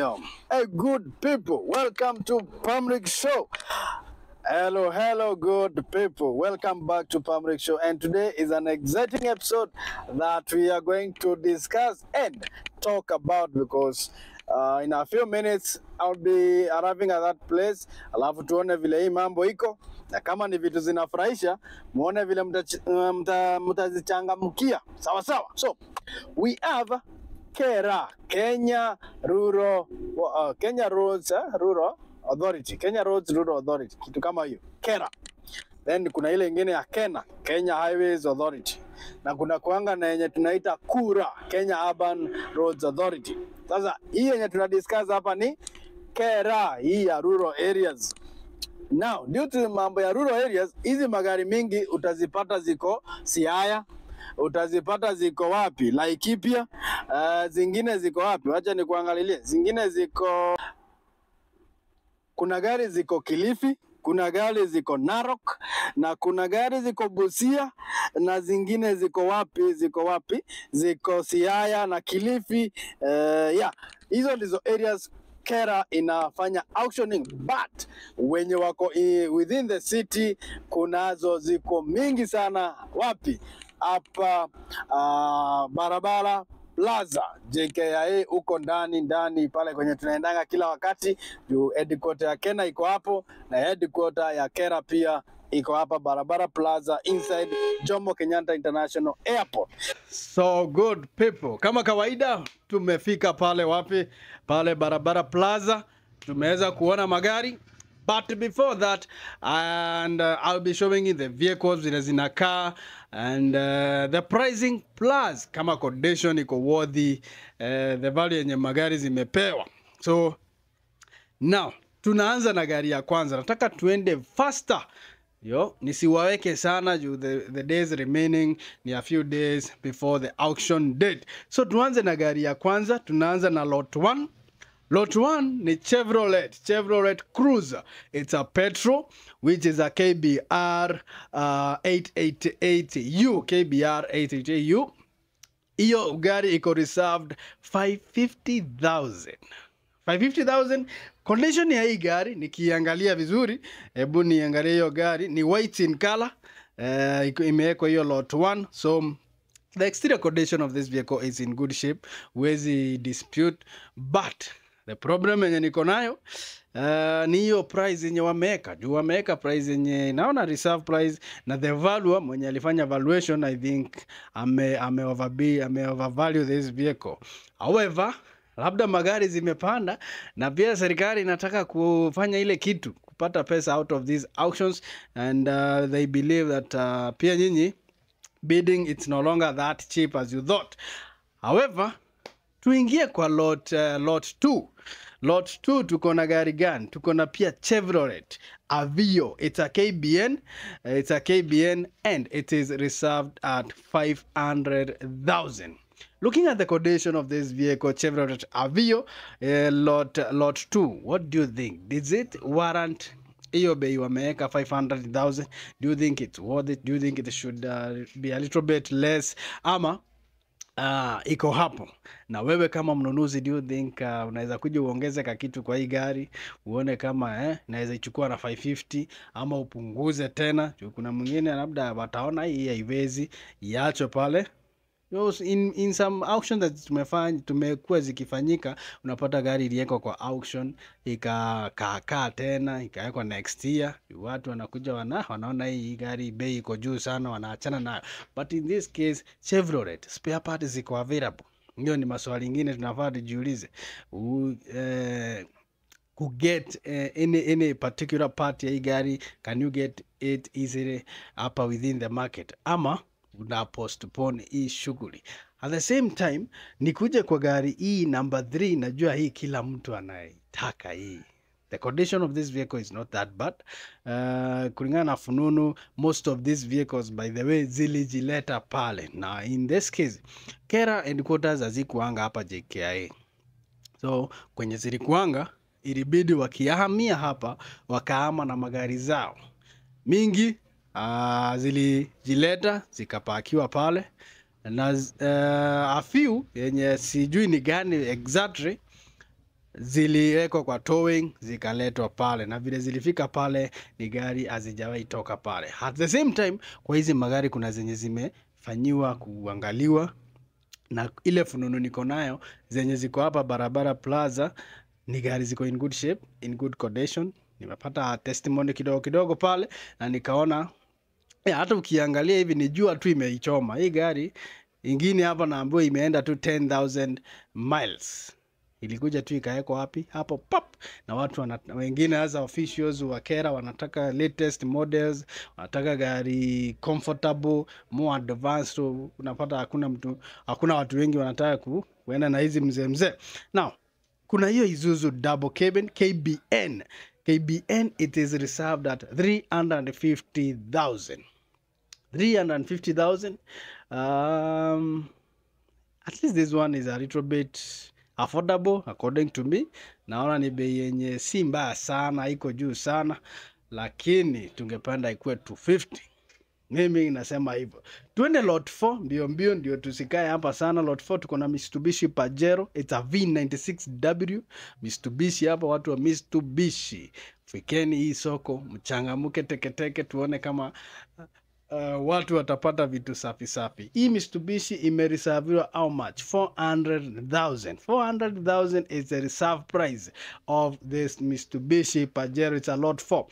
Damn. Hey, good people, welcome to Pamrik Show. Hello, hello, good people. Welcome back to Pamrik Show. And today is an exciting episode that we are going to discuss and talk about because uh, in a few minutes I'll be arriving at that place, alafu tuone vile hii mambo iko na kama ni vitu zinafurahisha, muone vile mtazichangamkia mta, mtazichangamkia. sawa sawa. So we have KERA, Kenya Rural uh, Kenya Roads eh, Rural Authority, Kenya Roads Rural Authority, kitu kama hiyo KERA. Then kuna ile ingine ya KENA, Kenya Highways Authority, na kuna kuanga na yenye tunaita KURA, Kenya Urban Roads Authority. Sasa hii yenye tuna discuss hapa ni KERA, hii ya rural areas. Now, due to mambo ya rural areas, hizi magari mingi utazipata ziko Siaya, utazipata ziko wapi? Laikipia. Uh, zingine ziko wapi? Wacha nikuangalilie. Zingine ziko kuna gari ziko Kilifi, kuna gari ziko Narok na kuna gari ziko Busia na zingine ziko wapi? Ziko wapi? Ziko Siaya na Kilifi. Uh, yeah, hizo ndizo areas KERA inafanya auctioning but wenye wako within the city kunazo ziko mingi sana. Wapi? Hapa uh, barabara Plaza. JKIA huko ndani ndani pale kwenye tunaendanga kila wakati. Juu headquarter ya Kena iko hapo na headquarter ya KERA pia iko hapa barabara Plaza inside Jomo Kenyatta International Airport. So good people, kama kawaida tumefika pale wapi? Pale barabara Plaza, tumeweza kuona magari. But before that and uh, I'll be showing you the vehicles zile zinakaa and uh, the pricing plus kama condition iko worthy uh, the value yenye magari zimepewa. So now tunaanza na gari ya kwanza. Nataka tuende faster. Yo nisiwaweke sana juu the, the days remaining ni a few days before the auction date. So tuanze na gari ya kwanza tunaanza na lot 1 Lot 1 ni Chevrolet, Chevrolet Cruiser. It's a petrol which is a KBR uh, 888U, KBR 888U. Hiyo gari iko reserved 550,000. 550,000 condition ya hii gari nikiangalia vizuri, hebu niangalie hiyo gari ni white in color. Uh, imewekwa hiyo lot 1 so the exterior condition of this vehicle is in good shape huwezi dispute but the problem yenye niko nayo uh, ni hiyo price yenye wameweka juu wameweka price yenye naona reserve price na the value mwenye alifanya valuation i think ame, ame, overbid ame overvalue this vehicle. However labda magari zimepanda na pia serikali inataka kufanya ile kitu kupata pesa out of these auctions and uh, they believe that uh, pia nyinyi bidding it's no longer that cheap as you thought. However tuingie kwa lot uh, lot 2 lot 2 tuko na gari gani? Tuko na pia chevrolet. Avio it's a kbn uh, it's a kbn and it is reserved at 500000 looking at the condition of this vehicle chevrolet avio uh, lot lot 2 what do you think? Does it warrant hiyo bei wameweka 500000 do you think it's worth it? Do you think it should uh, be a little bit less? Ama uh, iko hapo. Na wewe kama mnunuzi do you think uh, unaweza kuja uongeze ka kitu kwa hii gari uone kama eh, naweza ichukua na 550 ama upunguze tena? Kuna mwingine labda wataona hii haiwezi iacho pale in, in some auction that tumefanya tumekuwa zikifanyika unapata gari iliwekwa kwa auction ikakaakaa tena ikawekwa next year. Watu wanakuja wana, wanaona hii gari bei iko juu sana wanaachana nayo. But in this case chevrolet spare parts ziko available. Hiyo ni maswali ingine tunafaa tujiulize. Ku eh, get uh, any, any particular part ya hii gari can you get it easily hapa within the market? Ama una postpone hii shughuli. At the same time nikuje kwa gari hii namba 3 najua hii kila mtu anaitaka hii. The condition of this vehicle is not that bad. Uh, kulingana na fununu most of these vehicles by the way zilijileta pale. Na in this case kera headquarters hazikuanga hapa jkia so kwenye zilikuanga ilibidi wakihamia hapa wakaama na magari zao. Mingi uh, zilijileta zikapakiwa pale na uh, a few yenye sijui ni gani exactly ziliwekwa kwa towing zikaletwa pale, na vile zilifika pale ni gari hazijawahi toka pale. At the same time, kwa hizi magari kuna zenye zimefanyiwa kuangaliwa na ile fununu niko nayo zenye ziko hapa barabara plaza ni gari ziko in good shape, in good condition. Nimepata testimony kidogo kidogo pale na nikaona ya, hata ukiangalia hivi ni jua tu imeichoma hii gari. Ingine hapa naambiwa imeenda tu 10,000 miles ilikuja tu ikawekwa wapi hapo pop na watu wana, wengine hasa officials wa Kera wanataka latest models, wanataka gari comfortable, more advanced. So unapata hakuna mtu, hakuna watu wengi wanataka ku, kuenda na hizi mzee mzee. Now kuna hiyo Isuzu double cabin KBN. KBN it is reserved at 350,000 350,000 um, at least this one is a little bit affordable according to me. Naona ni bei yenye si mbaya sana, iko juu sana, lakini tungependa ikuwe 250. Mimi nasema hivyo. Twende lot 4 mbio mbio, ndio tusikae hapa sana. Lot 4 tuko na Mitsubishi Pajero, it's a V96W Mitsubishi. Hapa watu wa Mitsubishi, fikeni hii soko, mchangamuke teketeke, tuone kama uh, watu watapata vitu safi safi. Hii Mitsubishi imereserviwa how much? 400,000. 400,000 is the reserve price of this Mitsubishi Pajero. It's a lot 4.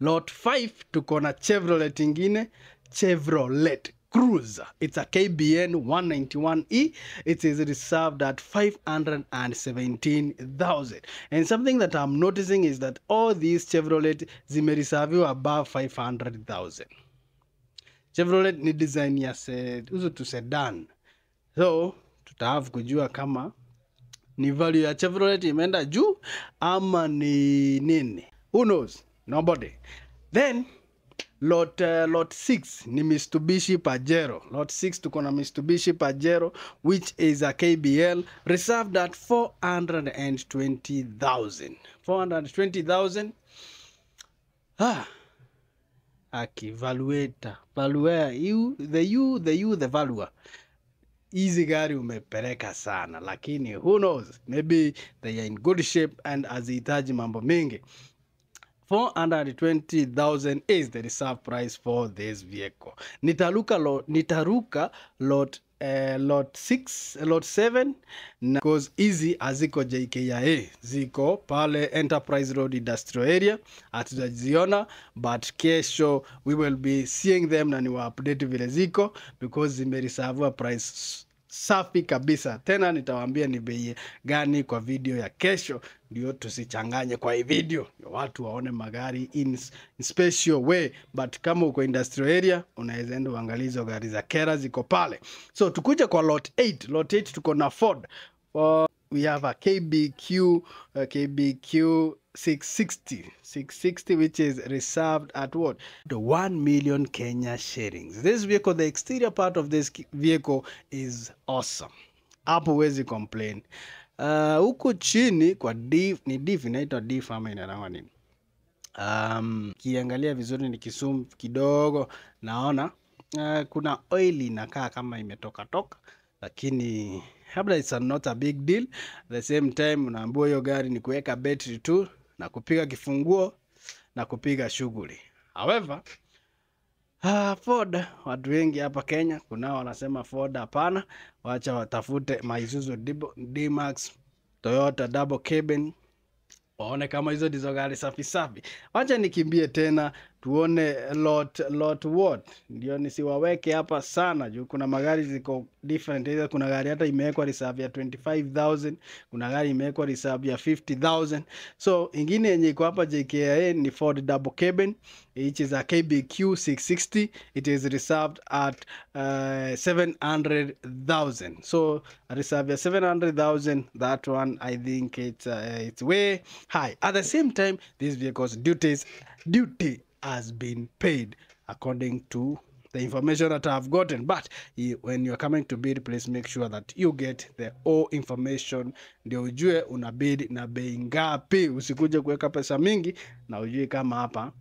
Lot 5 tuko na Chevrolet ingine, Chevrolet Cruiser. It's a KBN 191E. It is reserved at 517,000. And something that I'm noticing is that all these Chevrolet zimereserviwa above 500,000. Chevrolet ni design ya uzo tu sedan, so tutaafu kujua kama ni value ya Chevrolet imeenda juu ama ni nini, who knows, nobody. Then lot uh, lot 6 ni Mitsubishi Pajero. Lot 6 tuko na Mitsubishi Pajero which is a KBL reserved at 420,000 420,000 ah akivaluator valuer you the you the you the valuer hizi gari umepeleka sana lakini who knows? Maybe they are in good shape and azitaji mambo mingi 420,000 is the reserve price for this vehicle nitaruka lot, nitaruka lot Uh, lot 6 lot 7 na because hizi haziko JKIA ziko pale Enterprise Road Industrial Area, hatujaziona but kesho we will be seeing them na niwa update vile ziko because zimereserviwa price safi kabisa. Tena nitawaambia ni bei gani kwa video ya kesho, ndio tusichanganye kwa hii video, watu waone magari in, in special way. But kama uko industrial area, unaweza enda uangalie hizo gari za Kera ziko pale. So tukuja kwa lot 8. Lot 8 tuko na Ford uh, we have a KBQ uh, KBQ 660 660 which is reserved at what the 1 million Kenya shillings this vehicle the exterior part of this vehicle is awesome hapo huwezi complain uh, huku chini kwa div, ni div inaitwa div ama inanawa nini? Um, kiangalia vizuri ni kisum kidogo naona uh, kuna oil inakaa kama imetoka toka lakini labda it's not a big deal. The same time unaambiwa hiyo gari ni kuweka betri tu na kupiga kifunguo na kupiga shughuli. However Ah, Ford. Watu wengi hapa Kenya kunao wanasema Ford hapana, wacha watafute Isuzu D-Max, Toyota double cabin. Waone kama hizo ndizo gari safi safi. Wacha nikimbie tena tuone lot lot what, ndio nisiwaweke hapa sana juu kuna magari ziko different. Either kuna gari hata imewekwa reserve ya 25000 kuna gari imewekwa reserve ya 50000 so ingine yenye iko hapa JKIA ni Ford double cabin. Which is a KBQ 660 it is reserved at uh, 700000 so reserve ya 700000 that one I think it's, uh, it's way high. At the same time these vehicle's duties duty has been paid according to the information that I've gotten. But eh, when you're coming to bid, please make sure that you get the all information, ndio ujue una bid na bei ngapi. Usikuje kuweka pesa mingi na ujue kama hapa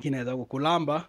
kinaweza kukulamba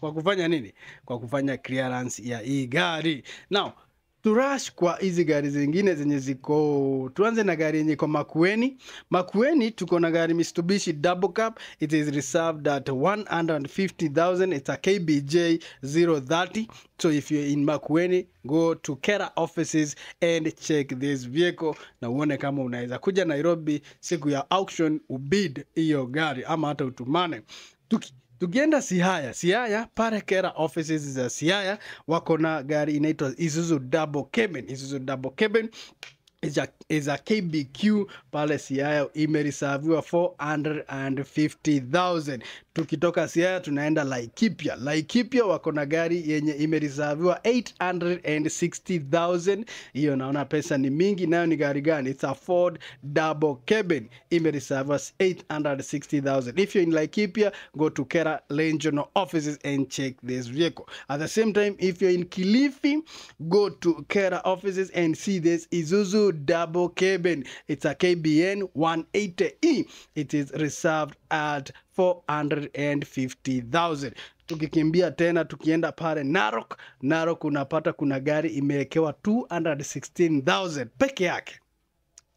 kwa kufanya nini? Kwa kufanya clearance ya hii gari. Now turush kwa hizi gari zingine zenye ziko tuanze na gari yenye iko makueni. Makueni tuko na gari mitsubishi double cab it is reserved at 150000 it's a kbj 030 so if you're in makueni go to kera offices and check this vehicle na uone kama unaweza kuja nairobi siku ya auction ubid hiyo gari ama hata utumane. Tuki, tukienda Siaya, Siaya pale Kera offices za Siaya wako na gari inaitwa Isuzu Double Cabin. Isuzu Double Cabin is a, KBQ pale Siaya imerisaviwa 450,000. Tukitoka Siaya tunaenda Laikipia. Laikipia wako na gari yenye imerisaviwa 860,000. Hiyo naona pesa ni mingi, nayo ni gari gani? It's a Ford Double Cabin imerisaviwa 860,000. If you're in Laikipia, go to Kera Regional offices and check this vehicle. At the same time, if you're in Kilifi, go to Kera offices and see this Isuzu Double Cabin. It's a KBN 180E. It is reserved at 450,000. Tukikimbia tena tukienda pale Narok, Narok unapata kuna gari imewekewa 216,000 peke yake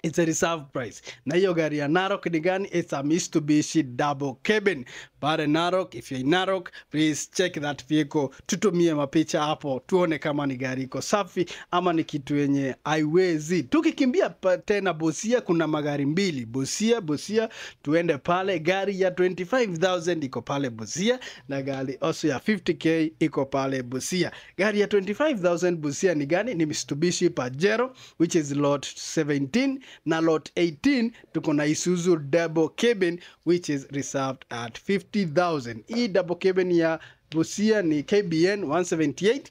it's a reserve price na hiyo gari ya narok ni gani it's a mitsubishi double cabin pale narok if you're in narok please check that vehicle. Tutumie mapicha hapo tuone kama ni gari iko safi ama ni kitu yenye haiwezi. Tukikimbia tena Busia, kuna magari mbili. Busia, Busia tuende pale. Gari ya 25000 iko pale Busia na gari also ya 50k iko pale Busia. gari ya 25000 Busia ni gani? Ni mitsubishi pajero which is lot 17 na lot 18 tuko na isuzu double cabin which is reserved at 50000 hii double cabin ya Busia ni kbn 178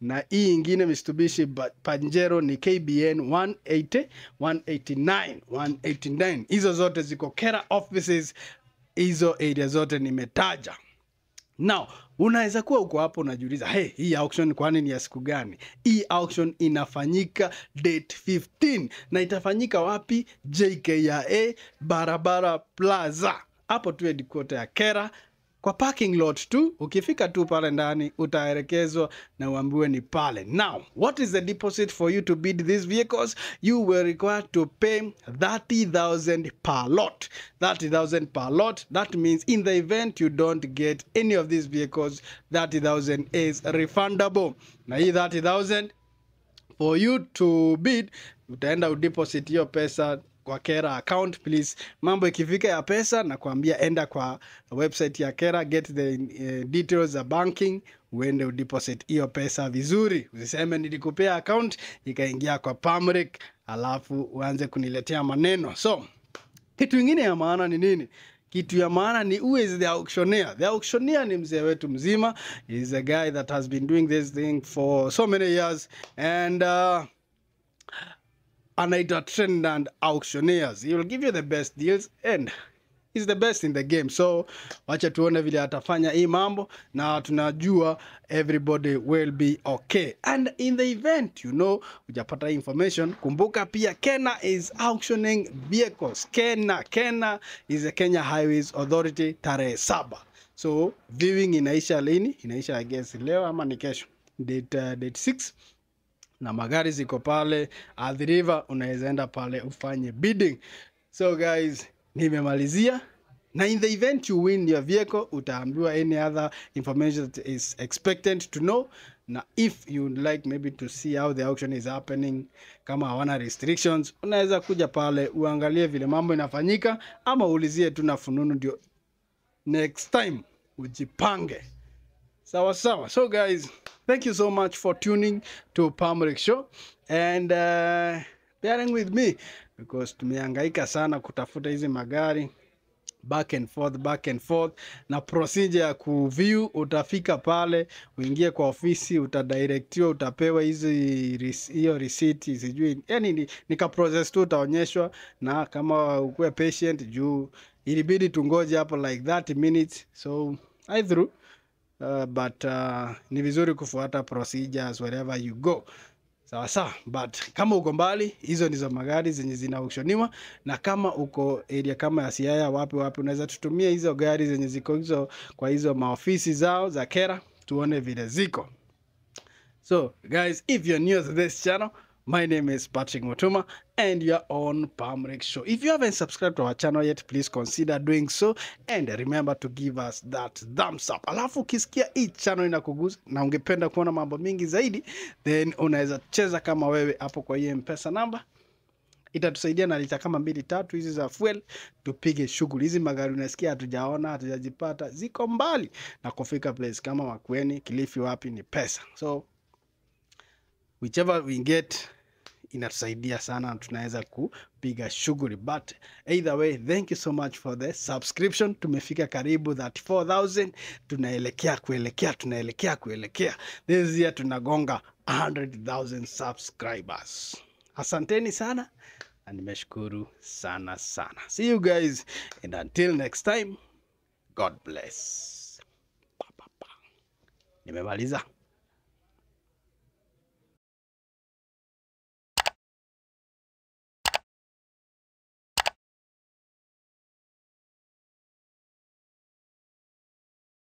na hii ingine mitsubishi pajero ni kbn 180 189 189 hizo zote ziko kera offices. Hizo area zote nimetaja. Now, unaweza kuwa uko hapo unajiuliza, hey, hii auction kwani ni ya siku gani? Hii auction inafanyika date 15 na itafanyika wapi? JKIA Barabara Plaza, hapo tu headquarter ya Kera kwa parking lot tu. Ukifika tu pale ndani utaelekezwa na uambiwe ni pale. Now, what is the deposit for you to bid these vehicles? You were require to pay 30,000 per lot. 30,000 per lot. That means in the event you don't get any of these vehicles, 30,000 is refundable. Na hii 30,000 for you to bid utaenda udeposit hiyo pesa kwa kera account please mambo ikifika ya pesa na kuambia enda kwa website ya kera get the uh, details za banking uende udeposit hiyo pesa vizuri. Usiseme nilikupea account ikaingia kwa pamrik alafu uanze kuniletea maneno. So kitu ingine ya maana ni nini? Kitu ya maana ni who is the auctioneer? The auctioneer ni mzee wetu mzima. Is a guy that has been doing this thing for so many years. And uh, anaitwa Trendland Auctioneers. He will give you the best deals and is the best in the game. So wacha tuone vile atafanya hii mambo na tunajua everybody will be okay. And in the event, you know, ujapata information, kumbuka pia Kena is auctioning vehicles. Kena, Kena is a Kenya Highways Authority tarehe saba. So viewing inaisha lini? Inaisha I guess leo ama ni kesho. Date, uh, date 6 na magari ziko pale adhiriva unaweza enda pale ufanye bidding. So guys, nimemalizia. Na in the event you win your vehicle utaambiwa any other information that is expected to know. Na if you would like maybe to see how the auction is happening kama hawana restrictions unaweza kuja pale uangalie vile mambo inafanyika ama uulizie tu na fununu ndio next time ujipange sawa sawa. So guys thank you so much for tuning to Pamrik show. And uh, bearing with me because tumehangaika sana kutafuta hizi magari back and forth back and forth na procedure ya kuview utafika pale uingie kwa ofisi utadirectiwa utapewa hizi hiyo receipt sijui yani ni, ni ka process tu utaonyeshwa na kama ukuwe patient juu ilibidi tungoje hapo like 30 minutes so I through uh, but uh, ni vizuri kufuata procedures wherever you go. Sawa sawa. But kama uko mbali hizo ndizo magari zenye zinaushoniwa na kama uko area kama ya siaya wapi wapi unaweza tutumia hizo gari zenye ziko hizo kwa hizo maofisi zao za kera tuone vile ziko. So, guys, if you're new to this channel, my name is Patrick Mutuma and you're on Pamrik Show. If you haven't subscribed to our channel yet, please consider doing so and remember to give us that thumbs up. Alafu ukisikia hii channel inakugusa na ungependa kuona mambo mingi zaidi, then unaweza cheza kama wewe hapo kwa hii M-Pesa namba itatusaidia na lita kama mbili tatu hizi za fuel, tupige shughuli. Hizi magari unasikia hatujaona hatujajipata, ziko mbali na kufika place kama Makueni, Kilifi, wapi ni pesa. So whichever we get inatusaidia sana, tunaweza kupiga shughuli, but either way, thank you so much for the subscription. Tumefika karibu 34000 tunaelekea kuelekea tunaelekea kuelekea this year tunagonga 100000 subscribers. Asanteni sana na nimeshukuru sana sana. See you guys and until next time, God bless. Nimemaliza.